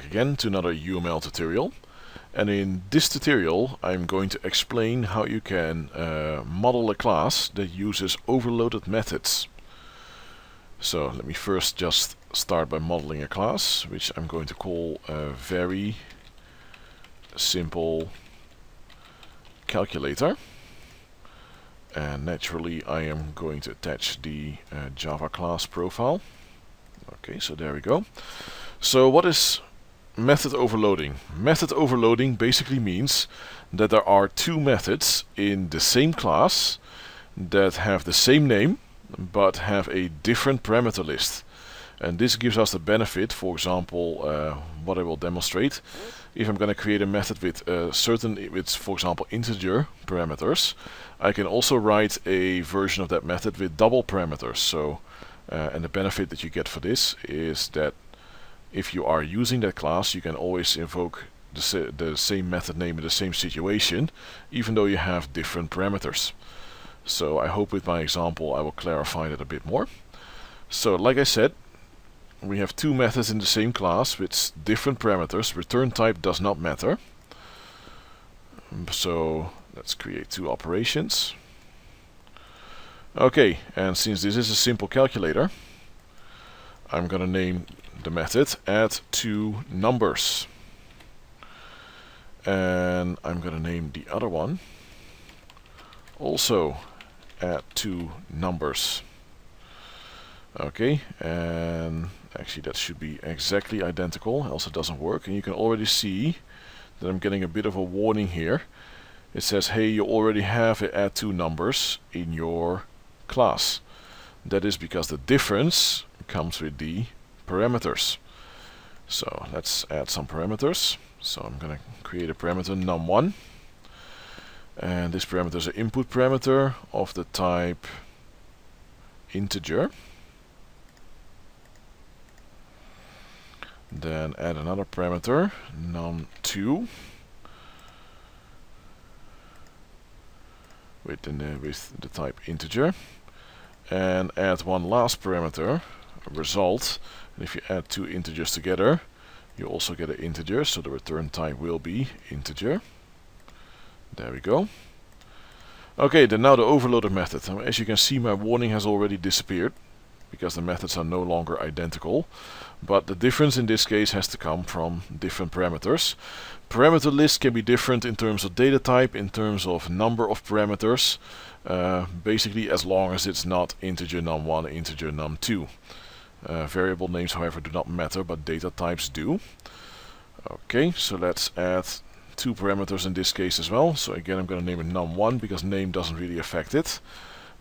back again to another UML tutorial. And in this tutorial I'm going to explain how you can uh, model a class that uses overloaded methods. So let me first just start by modeling a class, which I'm going to call a very simple calculator. And naturally I am going to attach the uh, Java class profile. Okay, so there we go. So what is method overloading? Method overloading basically means that there are two methods in the same class that have the same name but have a different parameter list. And this gives us the benefit, for example, uh, what I will demonstrate. If I'm going to create a method with uh, certain, with for example integer parameters, I can also write a version of that method with double parameters. So uh, and the benefit that you get for this is that if you are using that class, you can always invoke the, sa the same method name in the same situation, even though you have different parameters. So I hope with my example I will clarify that a bit more. So like I said, we have two methods in the same class with different parameters. Return type does not matter. So let's create two operations. Okay, and since this is a simple calculator, I'm gonna name the method add two numbers. And I'm gonna name the other one also add two numbers. Okay, and actually that should be exactly identical, else it doesn't work. And you can already see that I'm getting a bit of a warning here. It says, hey, you already have add two numbers in your class. That is because the difference comes with the parameters. So let's add some parameters. So I'm going to create a parameter num1. And this parameter is an input parameter of the type integer. Then add another parameter, num2. With the, with the type integer and add one last parameter, result. And if you add two integers together, you also get an integer, so the return type will be integer. There we go. Okay, then now the overloaded method. As you can see, my warning has already disappeared because the methods are no longer identical. But the difference in this case has to come from different parameters. Parameter lists can be different in terms of data type, in terms of number of parameters. Uh, basically as long as it's not integer num1, integer num2. Uh, variable names however do not matter, but data types do. Okay, so let's add two parameters in this case as well. So again I'm going to name it num1 because name doesn't really affect it,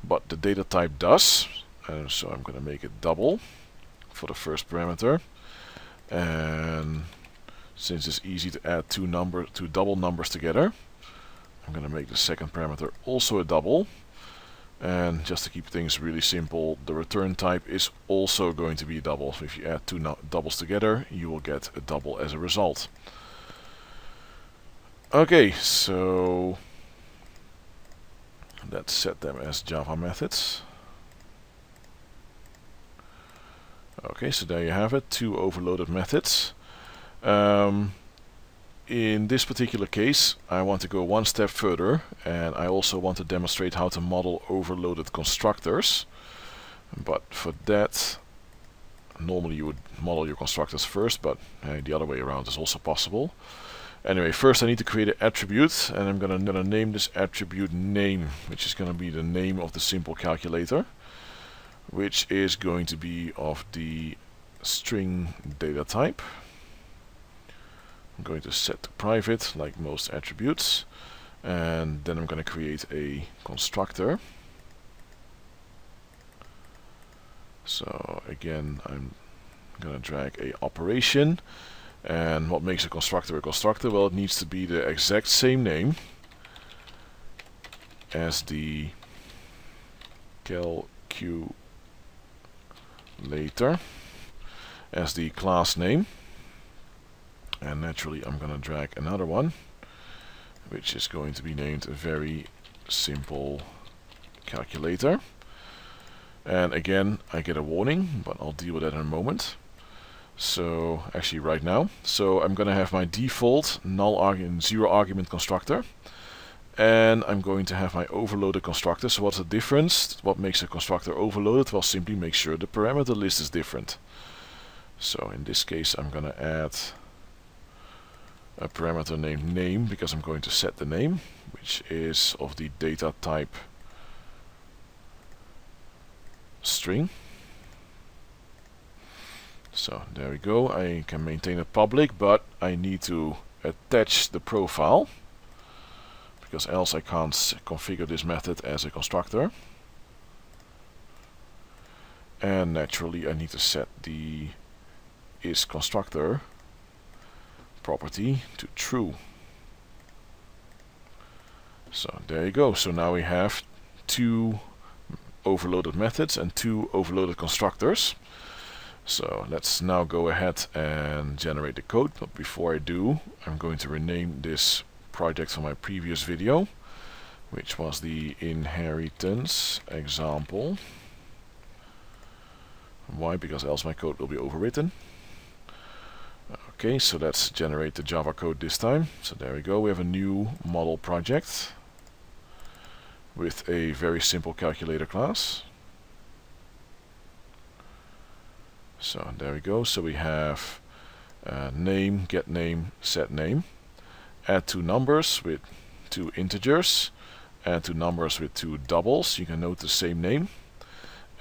but the data type does. Uh, so I'm going to make it double for the first parameter. And since it's easy to add two number two double numbers together, I'm going to make the second parameter also a double. And just to keep things really simple, the return type is also going to be double. So if you add two doubles together, you will get a double as a result. Okay, so let's set them as Java methods. Okay, so there you have it, two overloaded methods. Um, in this particular case I want to go one step further and I also want to demonstrate how to model overloaded constructors. But for that normally you would model your constructors first but uh, the other way around is also possible. Anyway first I need to create an attribute and I'm gonna, gonna name this attribute name which is gonna be the name of the simple calculator which is going to be of the string data type I'm going to set to private like most attributes and then I'm going to create a constructor. So again I'm going to drag a operation and what makes a constructor a constructor? Well it needs to be the exact same name as the calculator as the class name and naturally I'm gonna drag another one which is going to be named a very simple calculator and again I get a warning but I'll deal with that in a moment So actually right now. So I'm going to have my default null argument, zero argument constructor. And I'm going to have my overloaded constructor. So what's the difference? What makes a constructor overloaded? Well, simply make sure the parameter list is different. So in this case, I'm going to add a parameter named name because I'm going to set the name, which is of the data type string. So there we go. I can maintain it public, but I need to attach the profile because else I can't configure this method as a constructor. And naturally I need to set the is constructor property to true. So there you go. So now we have two overloaded methods and two overloaded constructors. So let's now go ahead and generate the code. But before I do, I'm going to rename this project from my previous video, which was the inheritance example. Why? Because else my code will be overwritten. Okay, so let's generate the Java code this time. So there we go, we have a new model project with a very simple calculator class. So there we go, so we have uh, name, get name, set name add two numbers with two integers, add two numbers with two doubles, you can note the same name.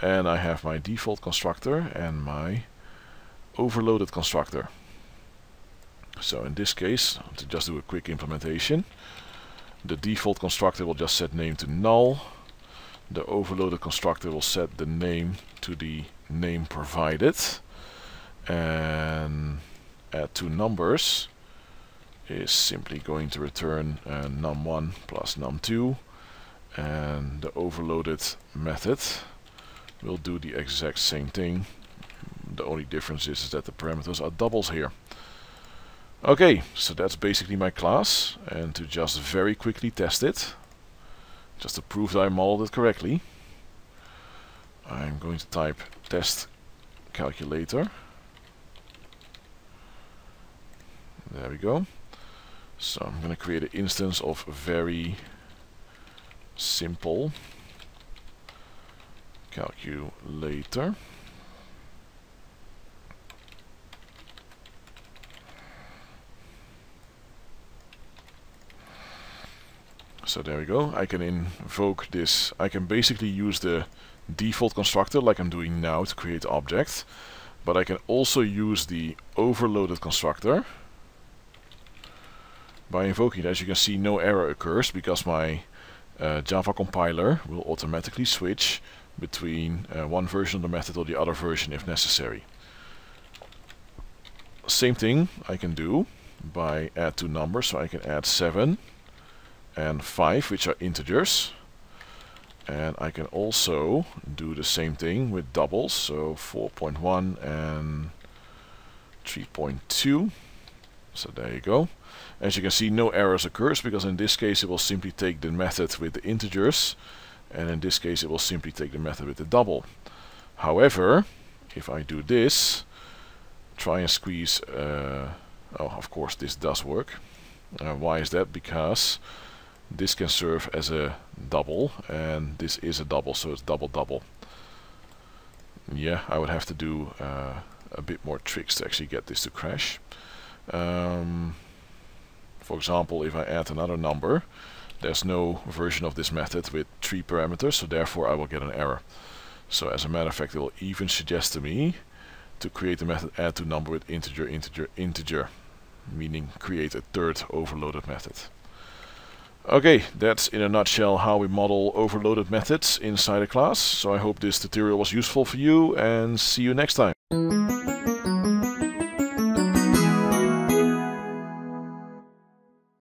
And I have my default constructor and my overloaded constructor. So in this case, to just do a quick implementation, the default constructor will just set name to null. The overloaded constructor will set the name to the name provided. And add two numbers is simply going to return uh, num1 plus num2 and the overloaded method will do the exact same thing the only difference is, is that the parameters are doubles here okay so that's basically my class and to just very quickly test it just to prove that I modeled it correctly I'm going to type test calculator there we go so I'm going to create an instance of very simple calculator. So there we go. I can invoke this. I can basically use the default constructor like I'm doing now to create objects. But I can also use the overloaded constructor by invoking it, as you can see, no error occurs because my uh, Java compiler will automatically switch between uh, one version of the method or the other version if necessary. Same thing I can do by add two numbers, so I can add 7 and 5, which are integers. And I can also do the same thing with doubles, so 4.1 and 3.2. So there you go. As you can see, no errors occurs because in this case it will simply take the method with the integers and in this case it will simply take the method with the double. However, if I do this, try and squeeze, uh, oh of course this does work. Uh, why is that? Because this can serve as a double and this is a double so it's double double. Yeah, I would have two do uh, a bit more tricks to actually get this to crash. Um, for example, if I add another number, there's no version of this method with three parameters, so therefore I will get an error. So as a matter of fact, it will even suggest to me to create the method add to number with integer, integer, integer, meaning create a third overloaded method. Okay, that's in a nutshell how we model overloaded methods inside a class. So I hope this tutorial was useful for you and see you next time.